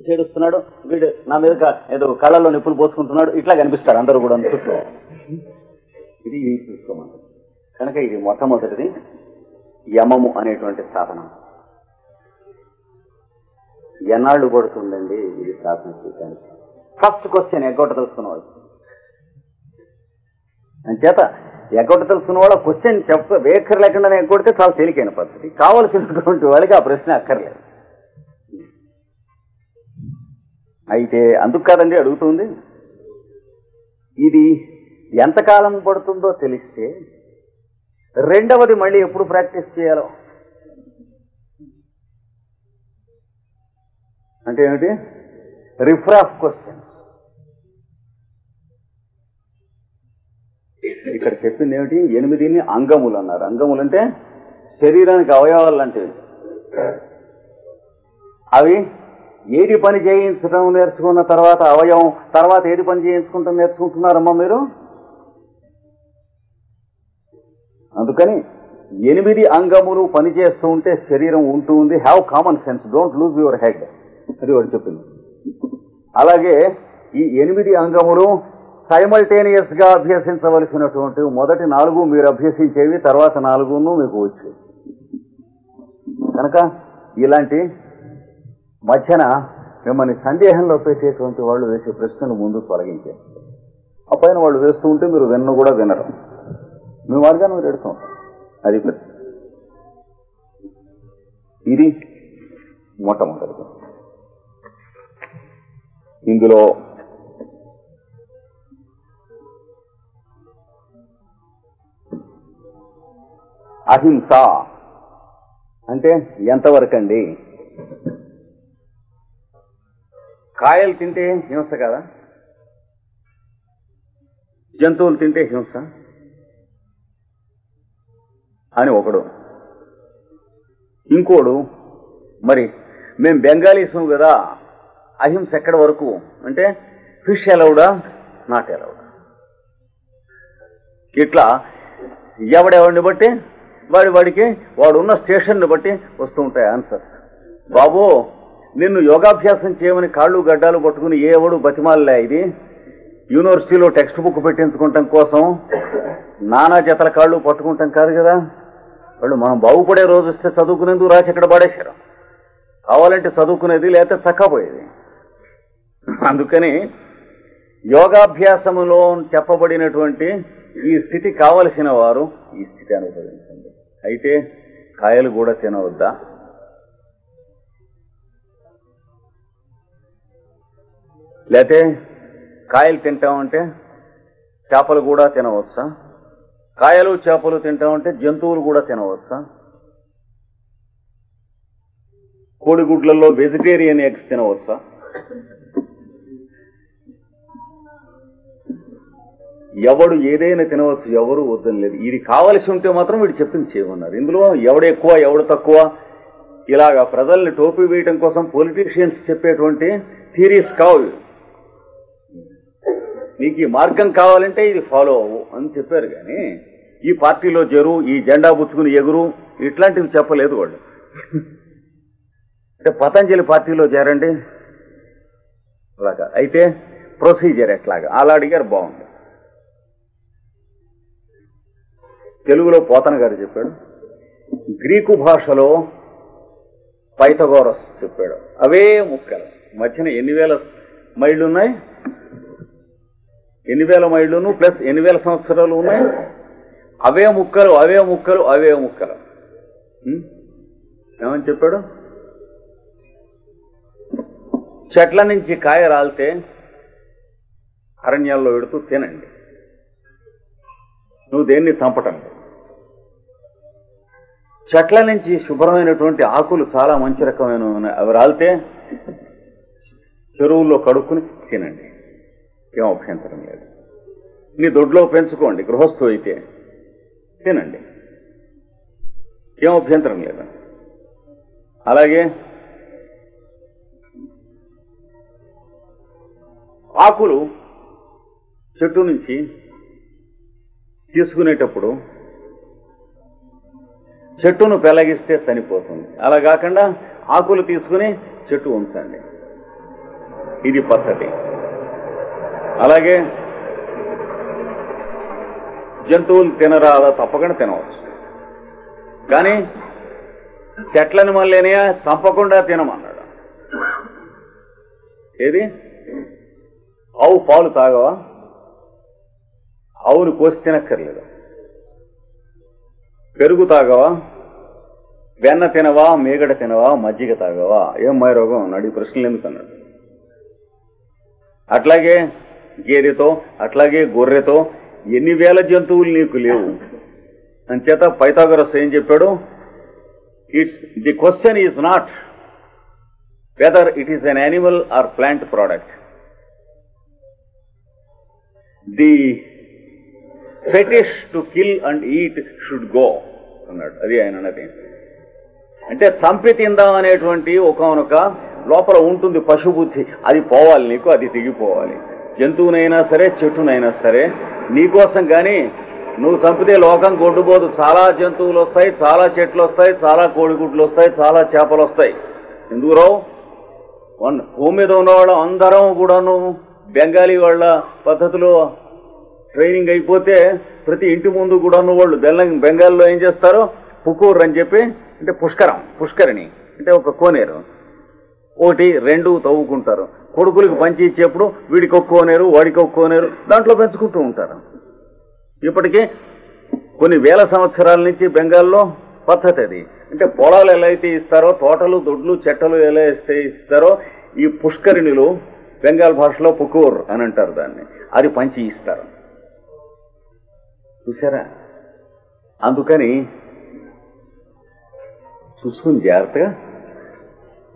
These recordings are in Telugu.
చేడుస్తున్నాడు వీడు నా మీద ఏదో కళ్ళల్లో నిప్పులు పోసుకుంటున్నాడు. ఇట్లా కనిపిస్తారు అందరూ కూడా చుట్టూ. ఇది చూసుకోమని కనుక ఇది మొట్టమొదటిది యమము అనేటువంటి సాధనం. ఎన్నాళ్ళు పడుతుందండి ఇది సాధన చేయడానికి ఫస్ట్ క్వశ్చన్ ఎగ్గొట్ట తెలుసుకున్నవాడు అంచేత ఎగ్గొట్ట తెలుసుకున్న వాళ్ళ క్వశ్చన్ చెప్ప వేఖర్ లేకుండా ఎగ్గొడితే చాలా తేలికైన పద్ధతి. కావలసినటువంటి వాళ్ళకి ఆ ప్రశ్న అక్కర్లేదు. అయితే అందుకు కాదండి అడుగుతుంది. ఇది ఎంతకాలం పడుతుందో తెలిస్తే రెండవది మళ్ళీ ఎప్పుడు ప్రాక్టీస్ చేయాలో? అంటే ఏమిటి? రిఫ్రాఫ్ క్వశ్చన్స్ ఇక్కడ చెప్పింది ఏమిటి? ఎనిమిదిని అంగములు అన్నారు. అంగములు అంటే శరీరానికి అవయవాలు లాంటివి. అవి ఏది పని చేయించడం నేర్చుకున్న తర్వాత అవయవం తర్వాత ఏది పని చేయించుకుంటాం నేర్చుకుంటున్నారమ్మా మీరు? అందుకని ఎనిమిది అంగములు పనిచేస్తూ ఉంటే శరీరం ఉంటూ ఉంది. Have common sense don't lose your head అది వాడు చెప్పింది. అలాగే ఈ ఎనిమిది అంగములు సైమల్టేనియస్గా అభ్యసించవలసినటువంటి మొదటి నాలుగు మీరు అభ్యసించేవి తర్వాత నాలుగును మీకు వచ్చు కనుక ఇలాంటి మధ్యన మిమ్మల్ని సందేహంలో పెట్టేటువంటి వాళ్ళు వేసే ప్రశ్నలు ముందు తొలగించారు. ఆ పైన వాళ్ళు వేస్తూ ఉంటే మీరు విన్న కూడా వినరు. మీ మార్గాన్ని మీరు ఎడుతూ ఉంటారు. అది ఇది మొట్టమొదటిది. ఇందులో అహింస అంటే ఎంతవరకండి? కాయలు తింటే హింస కదా? జంతువులు తింటే హింస అని ఒకడు. ఇంకోడు మరి మేం బెంగాలీసం కదా? అహింస ఎక్కడి వరకు? అంటే ఫిష్ ఎలవుడా నాట్ ఎలవుడా ఇట్లా ఎవడెవడిని బట్టి? వాడి వాడికి వాడు ఉన్న స్టేషన్ని బట్టి వస్తూ ఉంటాయి ఆన్సర్స్ బాబు నిన్ను యోగాభ్యాసం చేయమని కాళ్ళు గడ్డాలు పట్టుకుని ఏవడు బతిమాలలే ఇది. యూనివర్సిటీలో టెక్స్ట్ బుక్ పెట్టించుకుంటాం కోసం నానా జతల కాళ్ళు పట్టుకుంటాం కాదు కదా. వాళ్ళు మనం బాగుపడే రోజు వస్తే చదువుకునేందుకు రాసి ఎక్కడ పడేశారు? కావాలంటే చదువుకునేది లేకపోతే చక్కపోయేది అందుకని యోగాభ్యాసములో చెప్పబడినటువంటి ఈ స్థితి కావలసిన వారు ఈ స్థితి అనుభవించండి. అయితే కాయలు కూడా తినవద్దా? లేతే కాయలు తింటామంటే చేపలు కూడా తినవచ్చా? కాయలు చేపలు తింటామంటే జంతువులు కూడా తినవచ్చా? కోడిగుడ్లలో వెజిటేరియన్ ఎగ్స్ తినవచ్చా? ఎవడు ఏదైనా తినవచ్చు ఎవరు వద్దని లేదు. ఇది కావలసి ఉంటే మాత్రం వీడు చెప్పింది చేయమన్నారు. ఇందులో ఎవడు ఎక్కువ ఎవడు తక్కువ? ఇలాగా ప్రజల్ని టోపీ వేయటం కోసం పొలిటీషియన్స్ చెప్పేటువంటి థీరీస్ కావు. నీకు ఈ మార్గం కావాలంటే ఇది ఫాలో అవ్వు అని చెప్పారు కానీ ఈ పార్టీలో జరు ఈ జెండా పుచ్చుకుని ఎగురు ఇట్లాంటివి చెప్పలేదు వాళ్ళు. అంటే పతంజలి పార్టీలో చేరండి. అలాగా. అయితే ప్రొసీజర్ ఎట్లాగా? అలా అడిగారు బాగుంది. తెలుగులో పోతన గారు చెప్పాడు. గ్రీకు భాషలో పైథగోరస్ చెప్పాడు. అవే ముక్కలు. మధ్యన ఎన్ని వేల మైళ్ళు ఉన్నాయి? ఎన్ని వేల మైళ్ళును? ప్లస్ ఎన్ని వేల సంవత్సరాలు ఉన్నాయి? అవే ముక్కలు అవే ముక్కలు అవే ముక్కలు. ఏమని చెప్పాడు? చెట్ల నుంచి కాయ రాలితే అరణ్యాల్లో పెడుతూ తినండి. నువ్వు దేన్ని చంపటం? చెట్ల నుంచి శుభ్రమైనటువంటి ఆకులు చాలా మంచి రకమైన అవి రాలితే చెరువుల్లో కడుక్కుని తినండి. ఏం అభ్యంతరం లేదు. మీ దొడ్లో పెంచుకోండి గృహస్థు అయితే తినండి. ఏం అభ్యంతరం లేదు. అలాగే ఆకులు చెట్టు నుంచి తీసుకునేటప్పుడు చెట్టును పెలగిస్తే చనిపోతుంది. అలా కాకుండా ఆకులు తీసుకుని చెట్టు ఉంచండి. ఇది పద్ధతి. అలాగే జంతువులు తినరాదా తప్పకుండా తినవచ్చు. కానీ చెట్లను మళ్ళీనయా చంపకుండా తినమన్నాడు. ఏది? ఆవు పాలు తాగవా? ఆవును కోసి తినక్కర్లేదు. పెరుగు తాగవా? వెన్న తినవా? మేగడ తినవా? మజ్జిగ తాగవా? ఏం మై రోగం? అన్నాడు ఈ ప్రశ్నలు ఎందుకు అన్నాడు. అట్లాగే గేదెతో అట్లాగే గొర్రెతో ఎన్ని వేల జంతువులు నీకు లేవు? అంచేత పైతాగరస్ ఏం చెప్పాడు? It's the question is not whether it is an animal or plant product the fetish to kill and eat should go అన్నాడు. అది ఆయన అన్నది. అంటే చంపి తిందాం అనేటువంటి ఒకనొక లోపల ఉంటుంది పశుబుద్ధి. అది పోవాలి నీకు అది దిగిపోవాలి. జంతువునైనా సరే చెట్టునైనా సరే నీకోసం కానీ నువ్వు చంపితే లోకం గొడ్డుపోదు చాలా జంతువులు వస్తాయి చాలా చెట్లు వస్తాయి చాలా కోడిగుడ్లు వస్తాయి చాలా చేపలు వస్తాయి. ఎందుకు రావు? వన్ భూమి మీద ఉన్నవాళ్ళం అందరం కూడాను బెంగాలీ వాళ్ళ పద్ధతిలో ట్రైనింగ్ అయిపోతే ప్రతి ఇంటి ముందు కూడా వాళ్ళు బెల్లం బెంగాల్లో ఏం చేస్తారు? పుకూర్ అని చెప్పి అంటే పుష్కరం పుష్కరిణి అంటే ఒక కోనేరు. ఒకటి రెండు తవ్వుకుంటారు. కొడుకులకు పంచి ఇచ్చేప్పుడు వీడికి ఒక కోనేరు వాడికి ఒక కోనేరు దాంట్లో పెంచుకుంటూ ఉంటారు. ఇప్పటికీ కొన్ని వేల సంవత్సరాల నుంచి బెంగాల్లో పద్ధతి అది. అంటే పొలాలు ఎలా అయితే ఇస్తారో తోటలు దొడ్లు చెట్టలు ఎలా ఇస్తే ఇస్తారో ఈ పుష్కరిణిలు బెంగాల్ భాషలో పుకూర్ అని అంటారు దాన్ని. అది పంచి ఇస్తారు. చూసారా అందుకని చూసుకుని జాగ్రత్తగా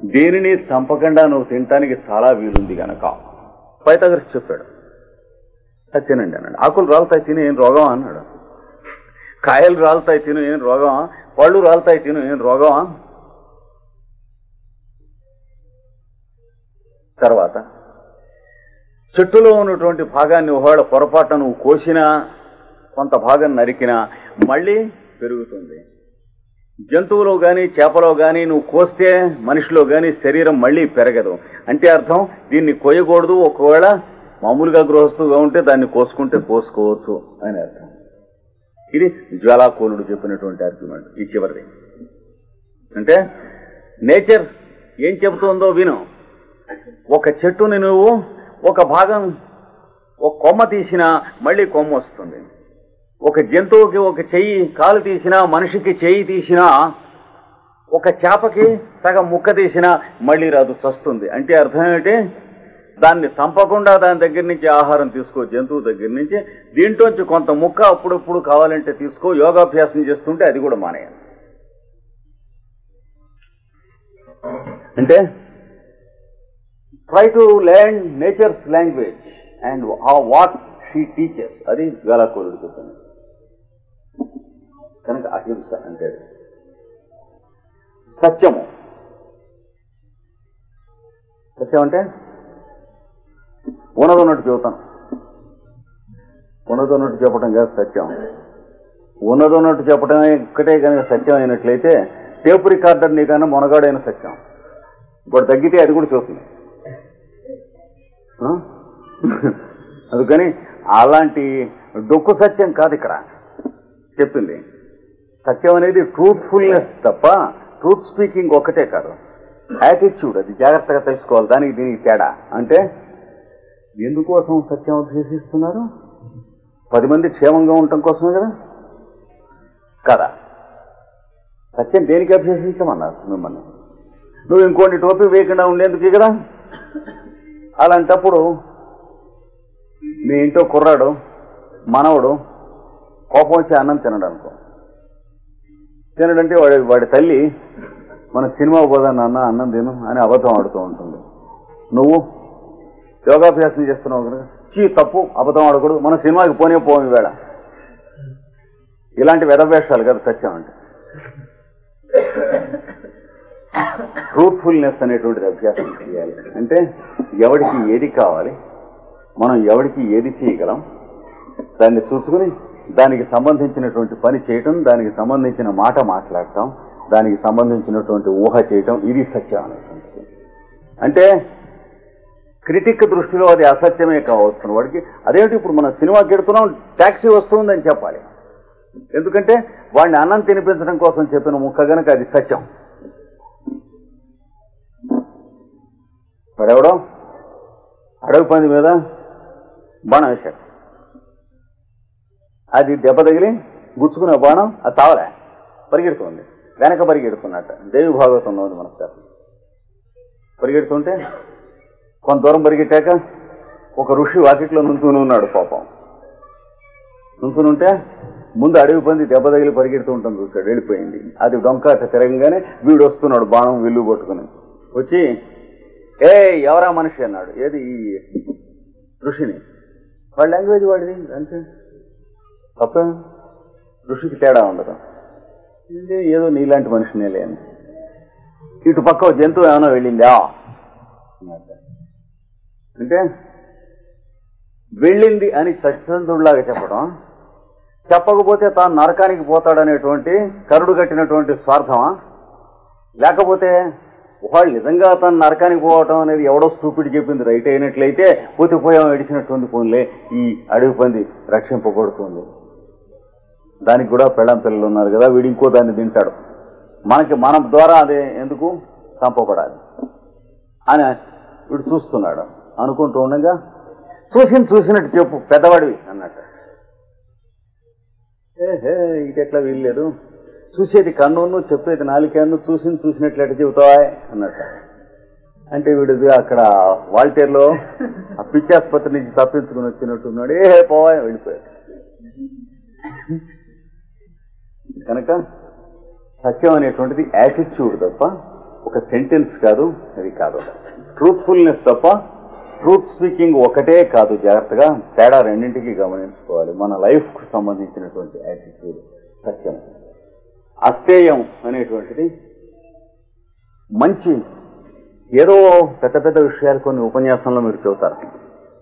దేనిని చంపకుండా నువ్వు తినటానికి చాలా వీలుంది గనక. పైతగర్స్ చెప్పాడు. అది తినండి అన్నాడు. ఆకులు రాలుతాయి తిని ఏం రోగం అన్నాడు. కాయలు రాలుతాయి తిను ఏం రోగమా పళ్ళు రాలుతాయి తిను ఏం రోగమా తర్వాత చెట్టులో ఉన్నటువంటి భాగాన్ని ఒకవేళ పొరపాటున నువ్వు కోసినా కొంత భాగం నరికినా మళ్ళీ పెరుగుతుంది. జంతువులో కానీ చేపలో కానీ నువ్వు కోస్తే మనిషిలో కానీ శరీరం మళ్ళీ పెరగదు. అంటే అర్థం? దీన్ని కోయకూడదు. ఒకవేళ మామూలుగా గృహస్థుగా ఉంటే దాన్ని కోసుకుంటే కోసుకోవచ్చు అని అర్థం. ఇది జ్వాలాకోలుడు చెప్పినటువంటి ఆర్గ్యుమెంట్ ఈ చివరిది. అంటే నేచర్ ఏం చెబుతుందో విను. ఒక చెట్టుని నువ్వు ఒక భాగం ఒక కొమ్మ తీసినా మళ్ళీ కొమ్మ వస్తుంది. ఒక జంతువుకి ఒక చెయ్యి కాలు తీసినా మనిషికి చెయ్యి తీసినా ఒక చేపకి సగం ముక్క తీసినా మళ్ళీ రాదు చస్తుంది అంటే అర్థం ఏమిటి? దాన్ని చంపకుండా దాని దగ్గర నుంచి ఆహారం తీసుకో జంతువు దగ్గర నుంచి. దీంట్లోంచి కొంత ముక్క అప్పుడప్పుడు కావాలంటే తీసుకో యోగాభ్యాసం చేస్తుంటే అది కూడా మానేయాలి. అంటే try to learn nature's language and what she teaches అది వేలాకోరుడు చెప్తాను కనుక అహింస అంటే సత్యము. సత్యం అంటే? ఉన్నదన్నట్టు చెబుతాం. ఉన్నదన్నట్టు చెప్పడం కాదు సత్యం. ఉన్నదన్నట్టు చెప్పడం ఒక్కటే కనుక సత్యం అయినట్లయితే టేపు రికార్డర్ నీకన్నా మొనగాడైన సత్యం. ఇప్పుడు తగ్గితే అది కూడా చూస్తుంది. అందుకని అలాంటి డొక్కు సత్యం కాదు ఇక్కడ. చెప్పింది సత్యం అనేది ట్రూత్ఫుల్నెస్ తప్ప ట్రూత్ స్పీకింగ్ ఒక్కటే కాదు. యాటిట్యూడ్ అది జాగ్రత్తగా తెలుసుకోవాలి. దానికి దీనికి తేడా. అంటే ఎందుకోసం సత్యం అభ్యసిస్తున్నారు? పది మంది క్షేమంగా ఉండటం కోసమే కదా? కదా. సత్యం దేనికి అభ్యసించమన్నారు మిమ్మల్ని? నువ్వు ఇంకోటి టోపీ వేయకుండా ఉండేందుకు కదా? అలాంటప్పుడు మీ ఇంట్లో కుర్రాడు మనవడు కోపం వచ్చి అన్నం తినడు అనుకో తినడంటే వాడి వాడి తల్లి మన సినిమా పోదా నాన్న అన్నం తిను అని అబద్ధం ఆడుతూ ఉంటుంది. నువ్వు యోగాభ్యాసం చేస్తున్నావు కనుక చీ తప్పు అబద్ధం ఆడకూడదు. మన సినిమాకి పోనే పోం ఈవేళ ఇలాంటి వెదవేషాలు కదా సత్యం అంటే. ట్రూత్ఫుల్నెస్ అనేటువంటిది అభ్యాసం చేయాలి. అంటే ఎవడికి ఏది కావాలి మనం ఎవడికి ఏది చేయగలం దాన్ని చూసుకుని దానికి సంబంధించినటువంటి పని చేయటం దానికి సంబంధించిన మాట మాట్లాడటం దానికి సంబంధించినటువంటి ఊహ చేయటం ఇది సత్యం అనేటువంటిది. అంటే క్రిటిక్ దృష్టిలో అది అసత్యమే కావచ్చు వాడికి అదేమిటి ఇప్పుడు మనం సినిమాకి గెడుతున్నాం ట్యాక్సీ వస్తుందని చెప్పాలి. ఎందుకంటే వాడిని అన్నం తినిపించడం కోసం చెప్పిన ముక్క గనక అది సత్యం. వాడెవడో అడవి పంది మీద? బాణం వేశాడు అది దెబ్బ తగిలి గుచ్చుకున్న బాణం అది తావలే. పరిగెడుతుంది. వెనక పరిగెడుతున్నట్ట. దేవి భాగవతంలో ఉంది మనస్తారు పరిగెడుతుంటే కొంత దూరం పరిగెట్టాక ఒక ఋషి వాకిట్లో నుంచుని ఉన్నాడు పాపం. నుంచుని ఉంటే ముందు అడవి పంది దెబ్బ తగిలి పరిగెడుతూ ఉంటుంది చూశాడు వెళ్ళిపోయింది. అది డొంకాట తిరగంగానే వీడు వస్తున్నాడు బాణం విల్లు పట్టుకుని. వచ్చి ఏ ఎవరా మనిషి? అన్నాడు. ఏది? ఈ ఋషిని. వాడి లాంగ్వేజ్ వాడిది? అంతే. తప్ప. ఋషికి తేడా ఉండదు. ఏదో నీలాంటి మనిషినే లేని. ఇటు పక్క జంతువు ఏమైనా వెళ్ళిందా? అంటే వెళ్ళింది అని సత్యంతుడులాగా చెప్పడం చెప్పకపోతే తాను నరకానికి పోతాడనేటువంటి కరుడు కట్టినటువంటి స్వార్థమా? లేకపోతే వాళ్ళు నిజంగా తను నరకానికి పోవటం అనేది ఎవడో స్టూపిడ్ చెప్పింది రైట్ అయినట్లయితే పోతే పోయాం ఎడిచినటువంటి పోన్లే ఈ అడవి పంది రక్షింపబడుతుంది. దానికి కూడా పెళ్ళం పిల్లలు ఉన్నారు కదా వీడు ఇంకో దాన్ని తింటాడు. మనకి మన ద్వారా అదే ఎందుకు? చంపబడాలి అని వీడు చూస్తున్నాడు. అనుకుంటూ ఉండగా చూసిన చూసినట్టు చెప్పు పెద్దవాడివి అన్నట్టు. ఏహే ఇటెట్లా వీల్లేదు. చూసేది కన్నును చెప్పేది నాలుకేను చూసింది చూసినట్లయితే చెబుతావా అన్నట్టు. అంటే వీడిది అక్కడ వాల్టేర్లో ఆ పిచ్చి ఆసుపత్రి నుంచి తప్పించుకుని వచ్చినట్టున్నాడు. ఏ పోవా వెళ్ళిపోయాడు. కనుక సత్యం అనేటువంటిది యాటిట్యూడ్ తప్ప ఒక సెంటెన్స్ కాదు అది కాదు. ట్రూత్ఫుల్నెస్ తప్ప ట్రూత్ స్పీకింగ్ ఒకటే కాదు. జాగ్రత్తగా తేడా రెండింటికి గమనించుకోవాలి. మన లైఫ్కు సంబంధించినటువంటి యాటిట్యూడ్ సత్యం. అస్థేయం అనేటువంటిది మంచి ఏదో పెద్ద పెద్ద విషయాలు కొన్ని ఉపన్యాసంలో మీరు చెబుతారు.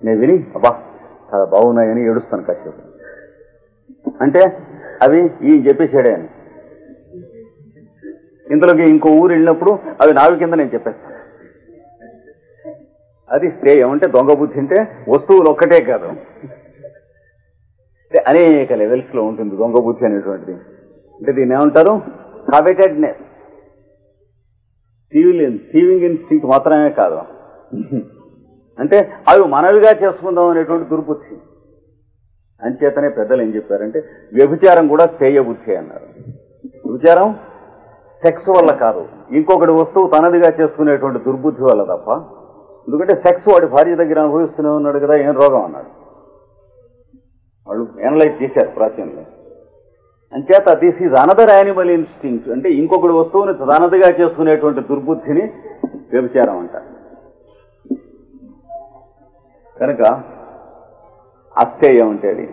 నేను విని అబ్బా చాలా బాగున్నాయని ఏడుస్తాను కాసేపు. అంటే అవి ఈ చెప్పేసాడే అని. ఇంతలోకి ఇంకో ఊరు వెళ్ళినప్పుడు అవి నావి కింద నేను చెప్పేస్తాను అది స్టే ఏమంటే దొంగ బుద్ధి అంటే వస్తువులు ఒక్కటే కాదు. అంటే అనేక లెవెల్స్లో ఉంటుంది దొంగ బుద్ధి అనేటువంటిది. అంటే దీన్ని ఏమంటారు? కవెటెడ్నెస్ థీవింగ్ థీవింగ్ ఇన్స్టింక్ట్ మాత్రమే కాదు. అంటే అవి మనవిగా చేసుకుందాం అనేటువంటి దుర్బుద్ధి. అంచేతనే పెద్దలు ఏం చెప్పారంటే వ్యభిచారం కూడా స్థేయ బుద్ధి అన్నారు. వ్యభిచారం సెక్స్ వల్ల కాదు. ఇంకొకటి వస్తువు తనదిగా చేసుకునేటువంటి దుర్బుద్ధి వల్ల తప్ప ఎందుకంటే సెక్స్ వాడి భార్య దగ్గర అనుభవిస్తూనే ఉన్నాడు కదా ఏం రోగం అన్నాడు. వాళ్ళు ఎనలైజ్ చేశారు ప్రాచీనంలో. అంచేత this is another animal instinct అంటే ఇంకొకటి వస్తువుని తనదిగా చేసుకునేటువంటి దుర్బుద్ధిని వ్యభిచారం అంటారు. కనుక అస్థేయం అంటే అది